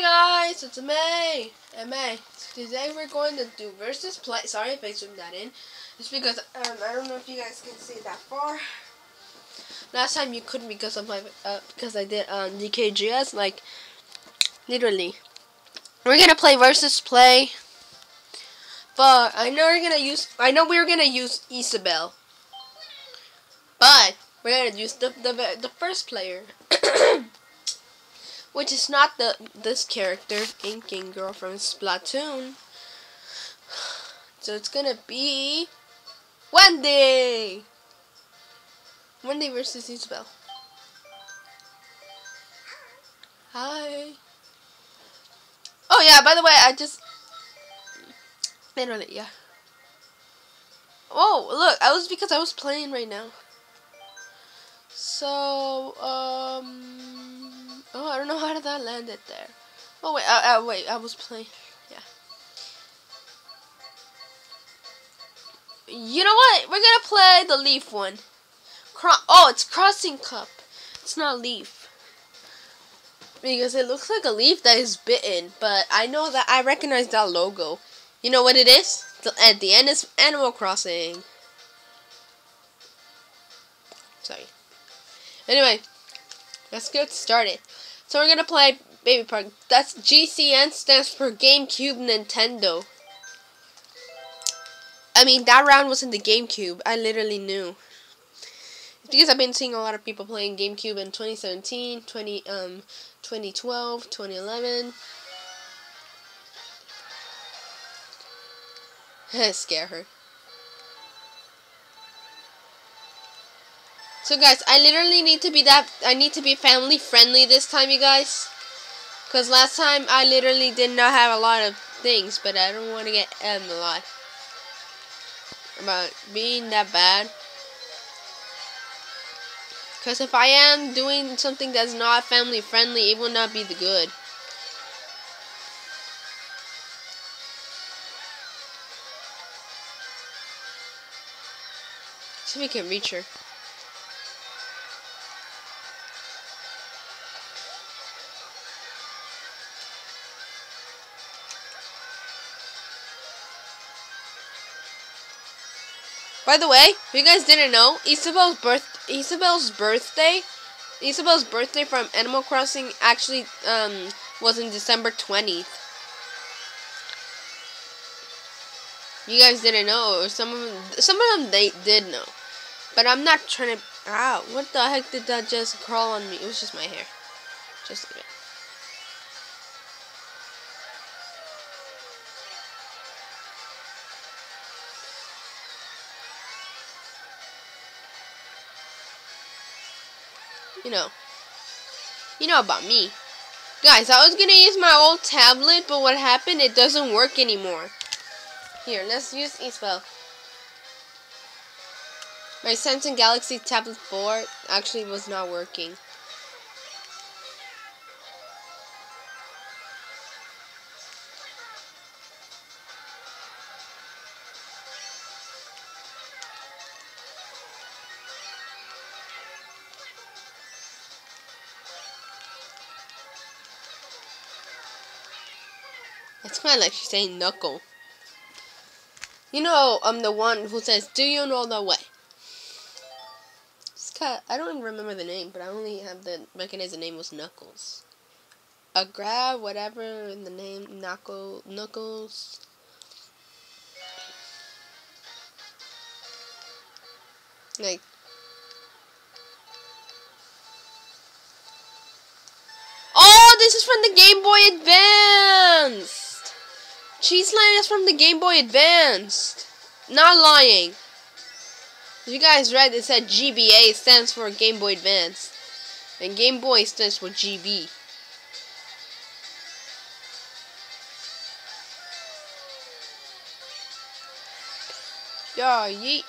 Hey guys, it's May. and May. Today we're going to do versus play. Sorry if I zoomed that in. It's because um, I don't know if you guys can see that far. Last time you couldn't because of my uh, because I did um, DKGS like literally. We're gonna play versus play. But I know we're gonna use. I know we are gonna use Isabelle. But we're gonna use the the the first player. which is not the this character, Inkling Girl from Splatoon. So it's gonna be Wendy. Wendy versus Isabelle. Hi. Oh yeah, by the way, I just literally yeah. Oh look, I was because I was playing right now. So um. Oh, I don't know how did that landed there. Oh wait, uh, uh, wait, I was playing. Yeah. You know what? We're gonna play the leaf one. Cro oh, it's crossing cup. It's not leaf. Because it looks like a leaf that is bitten, but I know that I recognize that logo. You know what it is? At the end is Animal Crossing. Sorry. Anyway, let's get started. So we're gonna play Baby Park. That's GCN stands for GameCube Nintendo. I mean, that round was in the GameCube. I literally knew. Because I've been seeing a lot of people playing GameCube in 2017, 20, um, 2012, 2011. Scare her. So guys, I literally need to be that, I need to be family friendly this time, you guys. Because last time I literally did not have a lot of things, but I don't want to get um, a lot. About being that bad. Because if I am doing something that's not family friendly, it will not be the good. See if we can reach her. By the way, if you guys didn't know, Isabelle's birth Isabelle's birthday Isabelle's birthday from Animal Crossing actually um, was in December 20th. You guys didn't know, or some of them, some of them they did know, but I'm not trying to. Ah, what the heck did that just crawl on me? It was just my hair, just a bit. You know, you know about me. Guys, I was to use my old tablet, but what happened, it doesn't work anymore. Here, let's use eSpell. My Samsung Galaxy Tablet 4 actually was not working. It's kind of like she's saying knuckle. You know, I'm the one who says, "Do you know the way?" It's kind of, I don't even remember the name, but I only have the recognize the name was Knuckles. A grab, whatever, in the name Knuckle Knuckles. Like. Oh, this is from the Game Boy Advance! Cheese Land is from the Game Boy Advance. Not lying. If you guys read, it said GBA stands for Game Boy Advance. And Game Boy stands for GB. Yeah, yeet.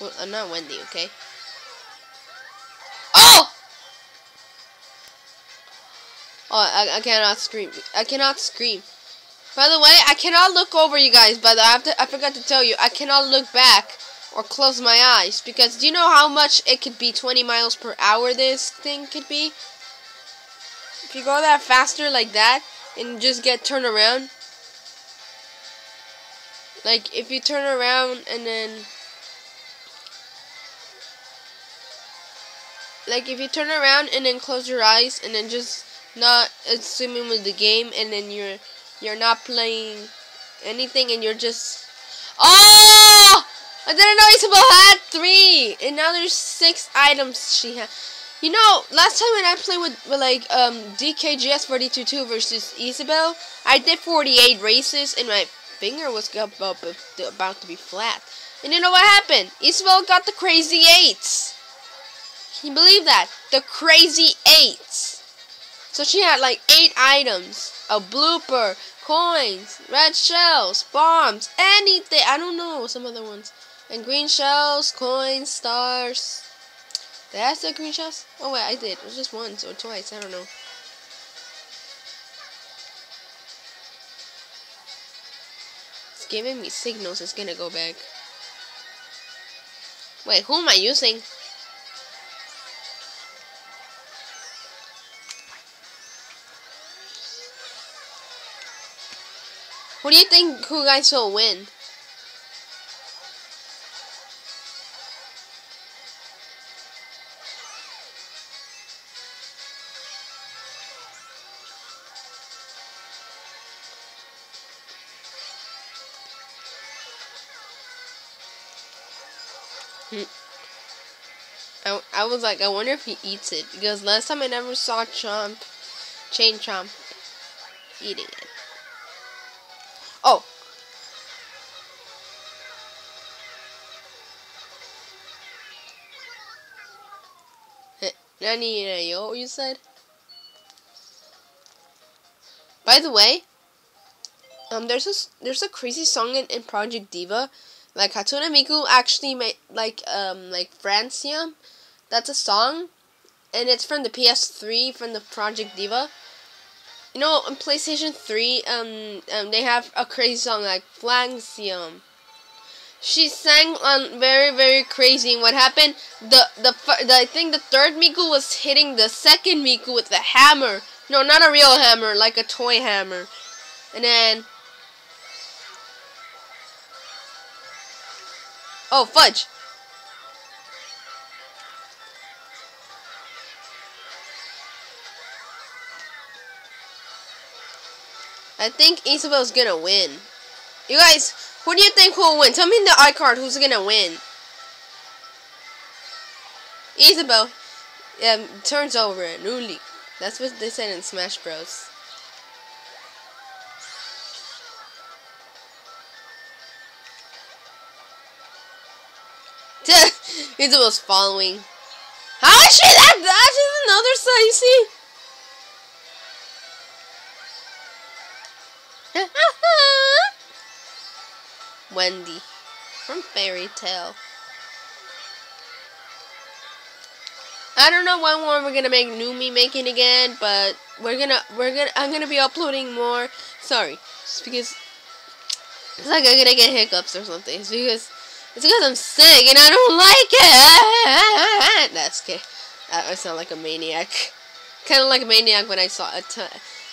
Well, I'm not Wendy, okay? Oh, I, I cannot scream. I cannot scream. By the way, I cannot look over you guys, but I have to, I forgot to tell you, I cannot look back or close my eyes because do you know how much it could be 20 miles per hour this thing could be? if you go that faster like that and just get turned around, like if you turn around and then like if you turn around and then close your eyes and then just not assuming with the game and then you're you're not playing anything and you're just oh! I didn't know Isabelle had three! And now there's six items she had you know last time when I played with, with like um DKGS 422 versus Isabelle I did 48 races and my finger was about, about to be flat. And you know what happened? Isabelle got the crazy eights. Can you believe that? The crazy eight. So she had like eight items. A blooper, coins, red shells, bombs, anything. I don't know some other ones. And green shells, coins, stars. Did I say green shells? Oh wait, I did. It was just once or twice. I don't know. It's giving me signals. It's gonna go back. Wait, who am I using? What do you think who guys will win? Hmm. I, I was like, I wonder if he eats it. Because last time I never saw Chomp, Chain Chomp, eating it. Nani yo you said? By the way, um there's a there's a crazy song in, in Project Diva. Like Hatsune Miku actually made like um like Francium. That's a song and it's from the PS3 from the Project Diva. You know, on PlayStation 3, um, um, they have a crazy song like Flaxium. She sang on very, very crazy. And what happened? The, the, the, I think the third Miku was hitting the second Miku with a hammer. No, not a real hammer, like a toy hammer. And then... Oh, fudge. I think Isabelle's gonna win. You guys, who do you think will win? Tell me in the iCard who's gonna win. Isabelle. Turns over a new. That's what they said in Smash Bros. Isabelle's following. How is she that? Wendy from Fairy Tail. I don't know when we're gonna make new me making again, but we're gonna we're gonna I'm gonna be uploading more. Sorry, just because it's like I'm gonna get hiccups or something. It's because it's because I'm sick and I don't like it. That's okay. I sound like a maniac. Kind of like a maniac when I saw it.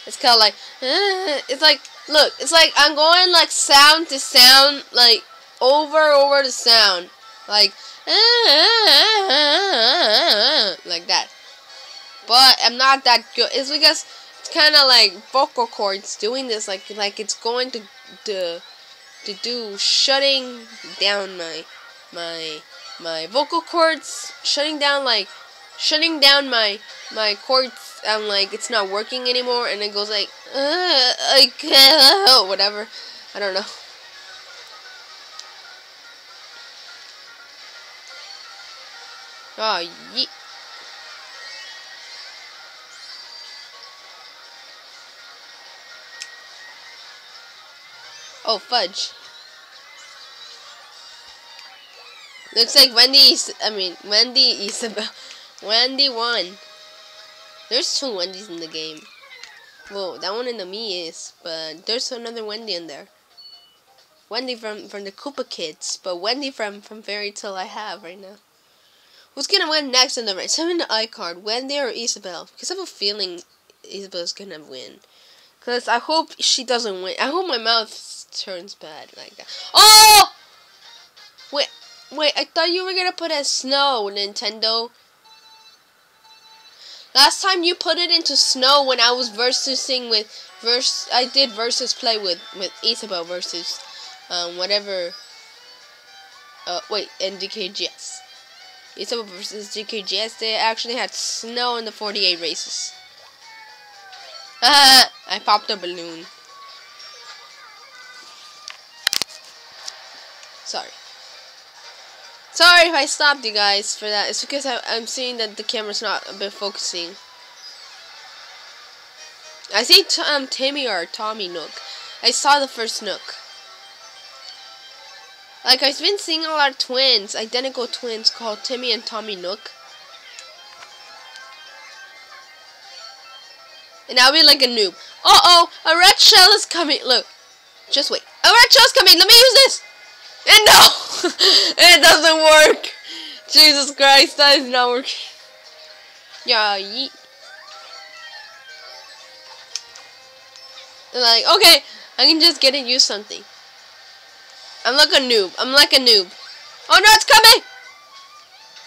It's kind of like uh, it's like Look, it's like I'm going like sound to sound, like over over the sound, like uh, uh, uh, like that. But I'm not that good. It's because it's kind of like vocal cords doing this, like like it's going to to to do shutting down my my my vocal cords, shutting down like shutting down my my cords. I'm like it's not working anymore. And it goes like I can't whatever. I don't know. Oh oh fudge. Looks like Wendy I mean Wendy Isabelle Wendy won. There's two Wendy's in the game. Well, that one in the me is, but there's another Wendy in there. Wendy from from the Koopa Kids, but Wendy from from Fairy Tail I have right now. Who's gonna win next in the race? I'm in the iCard, Wendy or Isabelle? Because I have a feeling Isabelle's gonna win. Cause I hope she doesn't win. I hope my mouth turns bad like that. Oh! Wait, wait. I thought you were gonna put a snow, Nintendo. Last time you put it into snow when I was versusing with verse. I did versus play with with Isabelle versus um whatever. Uh, wait, and DKGS. Isabelle versus DKGS. They actually had snow in the 48 races. I popped a balloon. Sorry. Sorry if I stopped you guys for that. It's because I, am seeing that the camera's not a bit focusing. I see um, Timmy or Tommy Nook. I saw the first Nook. Like, I've been seeing a lot of twins, identical twins called Timmy and Tommy Nook. And I'll be like a noob. Uh-oh, a red shell is coming. Look, just wait. A red shell's coming. Let me use this. And no, it doesn't work. Jesus Christ, that is not working. Yeah, yeet. Like, okay, I can just get and use something. I'm like a noob. I'm like a noob. Oh no, it's coming!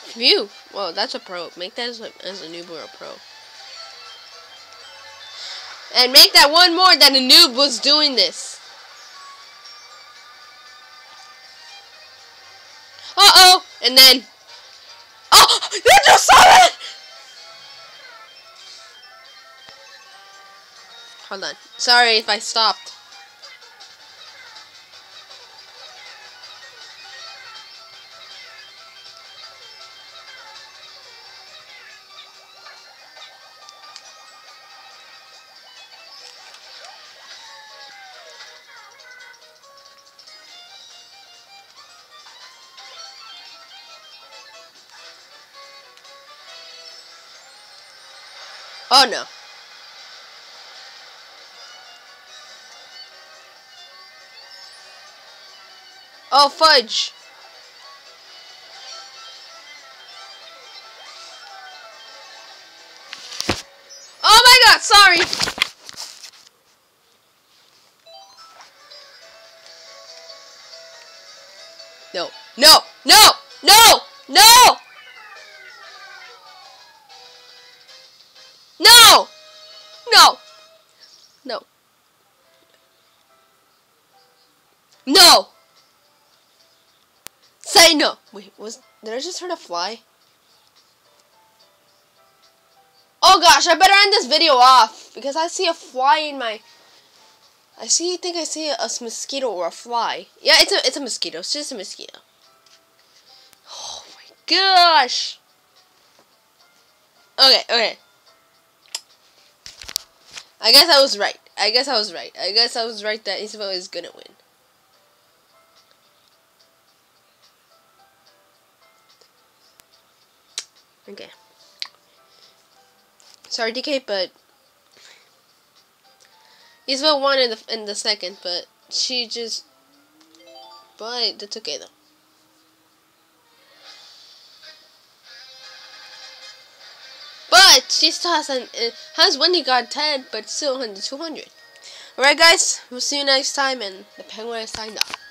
Phew. Well, that's a pro. Make that as a, as a noob or a pro. And make that one more that a noob was doing this. And then... Oh! You just saw it! Hold on. Sorry if I stopped. Oh no. Oh fudge. Oh my god, sorry. No, no, no, no, no! No! Say no! Wait, was did I just heard a fly? Oh gosh, I better end this video off because I see a fly in my. I see. Think I see a, a mosquito or a fly. Yeah, it's a it's a mosquito. It's just a mosquito. Oh my gosh. Okay, okay. I guess I was right. I guess I was right. I guess I was right that Isabelle is gonna win. Okay. Sorry, DK, but Isabelle won in the in the second, but she just. But that's okay though. But she still has an uh, has Wendy got 10, but still under 200. Alright guys, we'll see you next time and the penguin is signed off.